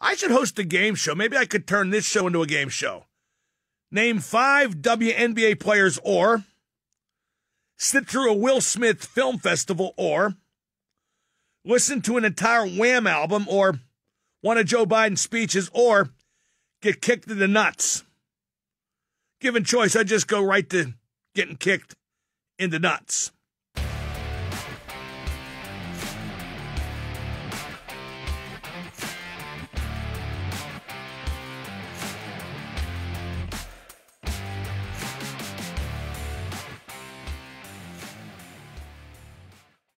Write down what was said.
I should host a game show. Maybe I could turn this show into a game show. Name five WNBA players or sit through a Will Smith film festival or listen to an entire Wham album or one of Joe Biden's speeches or get kicked in the nuts. Given choice, I'd just go right to getting kicked in the nuts.